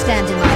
stand in my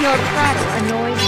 Your prattle annoys